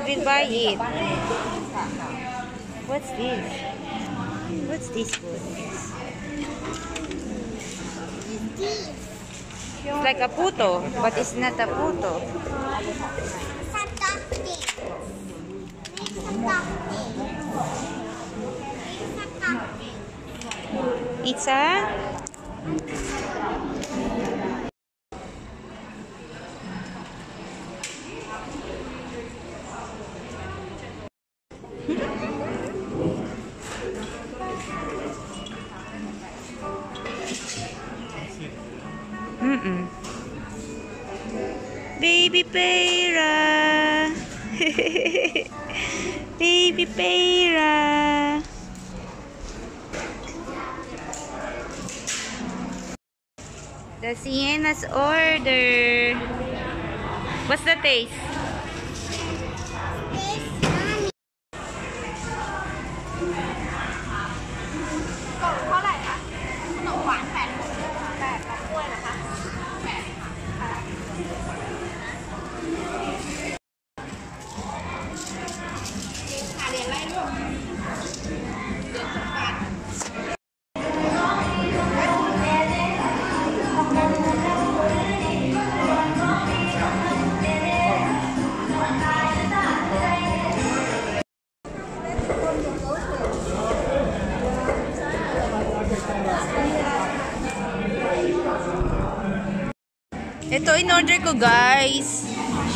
Dad will buy it. What's this? What's this food? It's like a puto, but it's not a puto. It's a... Pera. Baby Pera. The Sienna's order. What's the taste? Ito in-order ko guys.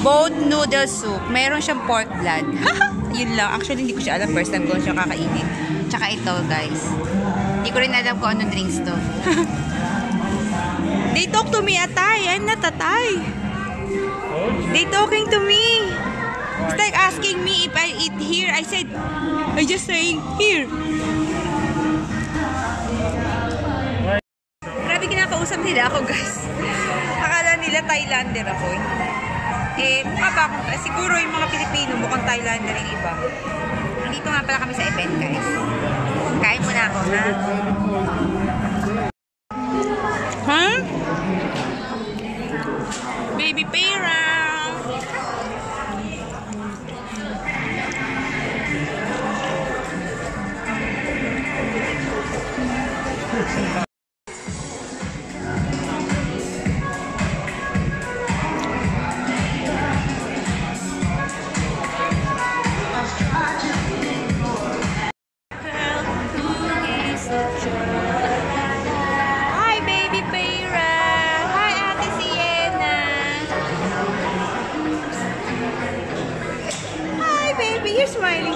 Boat noodle soup. Meron siyang pork blood. Yun lang. Actually, hindi ko siya alam. First time ko siya kakainin. Tsaka ito guys. Hindi ko rin alam kung anong drinks to. They talk to me, Atay. I'm not Atay. They talking to me. It's like asking me if I eat here. I said, I just saying here. Grabe kinakausap nila ako guys. Thailander ako. Eh, mukha ba ako? eh, siguro yung mga Pilipino mukhang Thailander yung iba. Nandito nga pala kami sa event guys. Kain muna ako, ha? Huh? Baby Pera!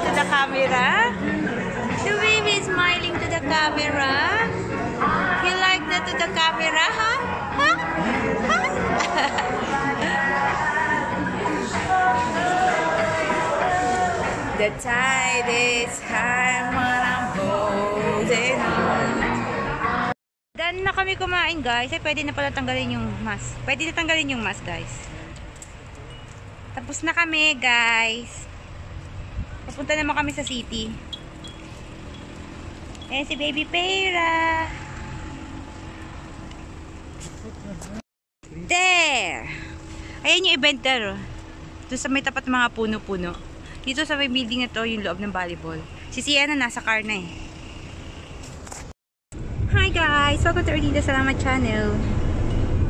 To the camera. The baby is smiling to the camera. You like that to the camera, huh? Huh? Huh? the tide is high when I'm holding on. Done na kami kumain guys. Ay, pwede na pala tanggalin yung mask. Pwede na tanggalin yung mask guys. Tapos na kami guys. Papunta naman kami sa city. Ayan si Baby Pera. There! Ayan yung event there. oh. Doon sa may tapat mga puno-puno. Dito sa may building na to, yung loob ng volleyball. Si Sienna nasa car na eh. Hi guys! Welcome to Erdita Salamat Channel.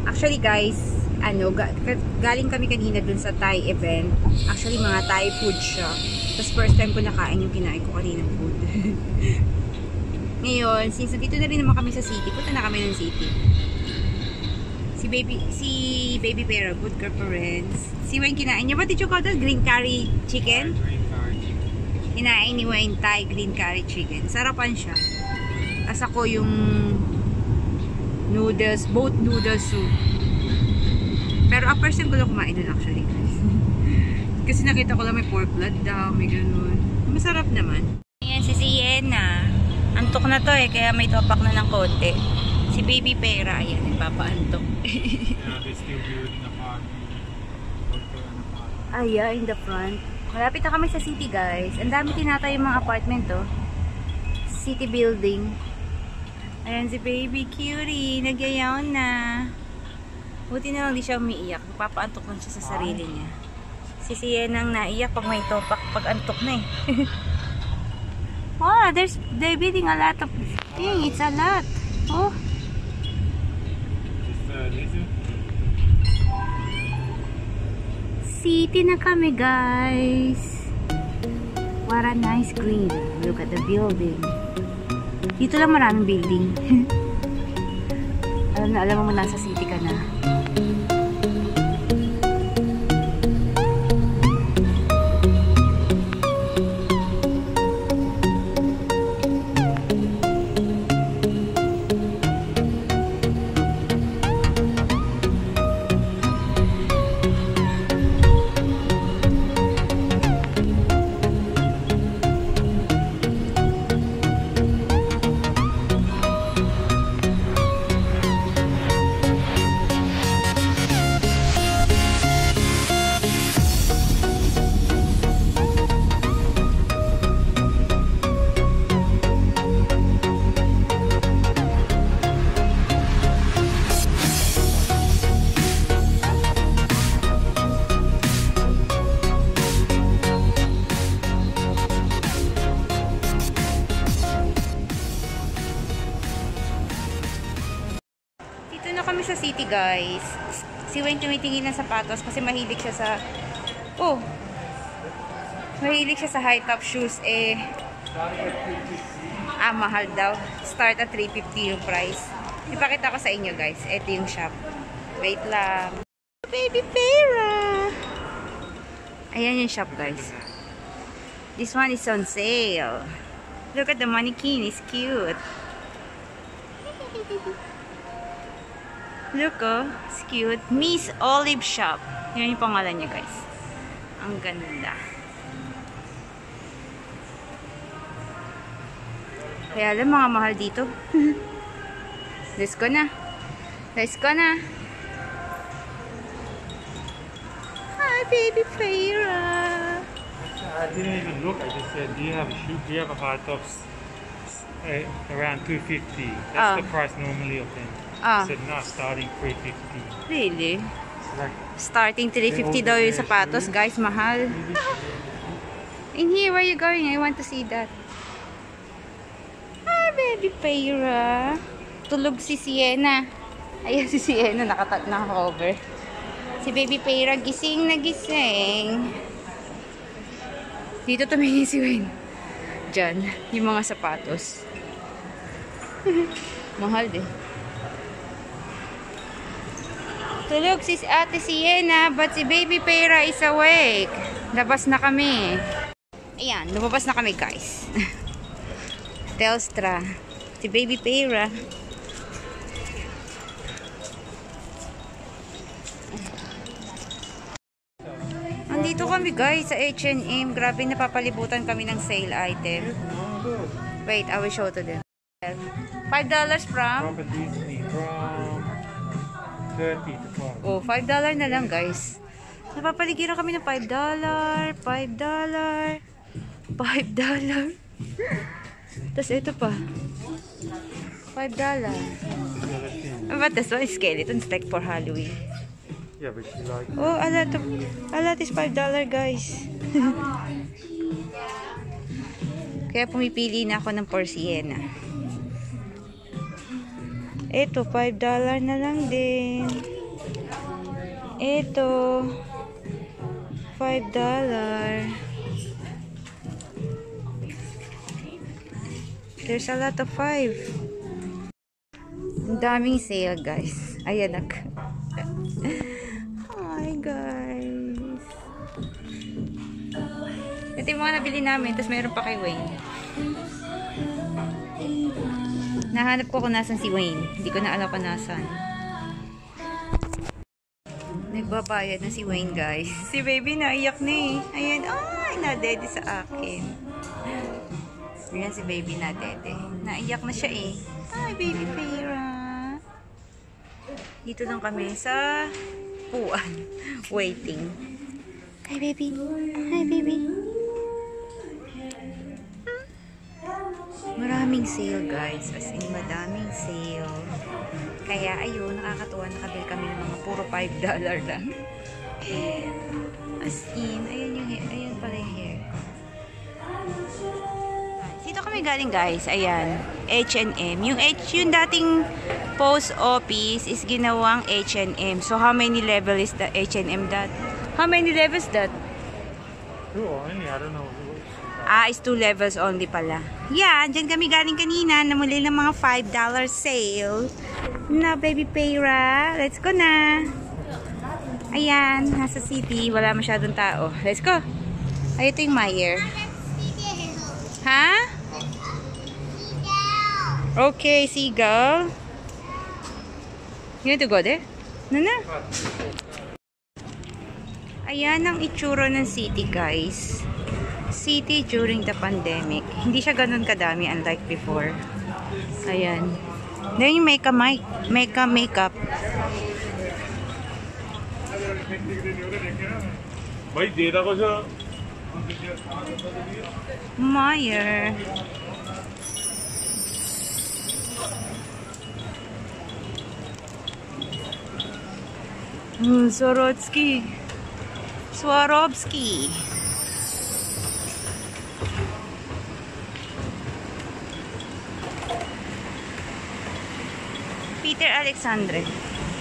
Actually guys, ano, ga- ga- galing kami kanina dun sa Thai event. Actually, mga Thai food siya. Tapos first time ko nakain yung kinain ko kanina food. Ngayon, since dito na rin naman kami sa city, punta na kami ng city. Si baby, si baby Pero, good girl parents. Si Wayne kinain niya. What did you call that? Green curry chicken? Kinain ni Wayne Thai green curry chicken. Sarapan siya. Tapos ako yung noodles, both noodles soup. Pero a person ko lang kumain nun actually guys. Kasi nakita ko lang may pork blood daw, may ganun. Masarap naman. Ayan si Sienna. Antok na to eh, kaya may topak na ng konti. Si Baby Pera, ayan, nagpapaantok. Park. Ah, yeah, in the front. Malapit na kami sa city, guys. Ang dami tinatay yung mga apartment, oh. City building. Ayan si baby cutie. Nagyayaw na. Buti na lang di siya umiiyak. Papaantok lang siya sa sarili niya. Si Sienna ang naiyak pag may topak, pag antok na eh. wow, there's, they're bidding a lot of thing. It's a lot. Oh, uh, city na kami guys. What a nice green. Look at the building. Dito lang maraming building. alam na alam mo nasa city ka na. Guys. Si Wayne tumitingin ng sapatos kasi mahilig siya sa... Oh! Mahilig siya sa high top shoes. Eh... Ah, mahal daw. Start at 350 yung price. Ipakita ko sa inyo, guys. Ito yung shop. Wait lang. Baby Pera! Ayan yung shop, guys. This one is on sale. Look at the mannequin. It's cute. Look oh, it's cute. Miss Olive Shop. Yan yung pangalan niya guys. Ang ganda. Kaya alam mga mahal dito. Let's go na. Let's go na. Hi baby Fira. I didn't even look. I just said, do you have a shoe? Do you have a high tops? Uh, around 250. That's Ah. the price normally of them. Ah, said, no, starting 350. really? Like, Starting 350 daw yung sapatos guys, mahal. In here, where you going? I want to see that. Hi, baby Peira. Tulog si Sienna. Ayan si Sienna, nakata naka-cover. Si baby Peira, gising na gising. Dito tumingin si Wayne. Diyan, yung mga sapatos. Mahal din. Tulog si ate Sienna, but si baby Peira is awake. Labas na kami. Ayan, lumabas na kami guys. Telstra. Si baby Peira. Andito kami guys sa H&M. Grabe napapalibutan kami ng sale item. Wait, I will show to them. $5 from? From a Disney from 30 to 12. Oh, $5 na lang, guys. Napapaligiran kami ng $5. $5. $5. Tapos ito pa. $5. Yeah, that's it. But this one is skeleton stack for Halloween. Yeah, but she like Oh, a lot of, a lot is $5, guys. Kaya pumipili na ako ng Porciena. Ito, $5 na lang din. Ito, $5. There's a lot of 5. Ang daming sale, guys. Ayan, nak. Hi, guys. Ito yung mga nabili namin, tapos mayroon pa kay Wayne. Nahanap ko kung nasan si Wayne. Hindi ko na alam kung nasan. Nagbabayad na si Wayne, guys. Si baby naiyak na eh. Ayan, ay, nadede sa akin. Ayan si baby nadede. Naiyak na siya eh. Hi, baby Fira. Dito lang kami sa puan. Waiting. Hi, baby. Hi, baby. Maraming sale, guys. As in, madaming sale. Kaya ayun, nakakatuwa nakabili kami ng mga puro 5 dollar lang. As in, ayun yung hair, ayun pala yung hair. Dito kami galing guys, ayan, H&M. Yung H, yung dating post office is ginawang H&M. So how many level is the H&M that? How many levels that? Two only, I don't know. Ah, is two levels only pala. Yan, dyan kami galing kanina. Namuli ng mga $5 sale. Na, baby Pera. Let's go na. Ayan, nasa city. Wala masyadong tao. Let's go. Ay, ito yung Meyer. Ha? Okay, seagull. You need to go there? No, no. Ayan ang itsura ng city, guys city during the pandemic. Hindi siya ganun kadami unlike before. Ayan. Then yung makeup, make, makeup, makeup. Bhai, dera ko siya. Meyer. Sorotsky. Swarovski. Swarovski. Peter Alexandre.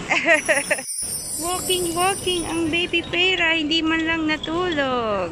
walking, walking ang baby pera, hindi man lang natulog.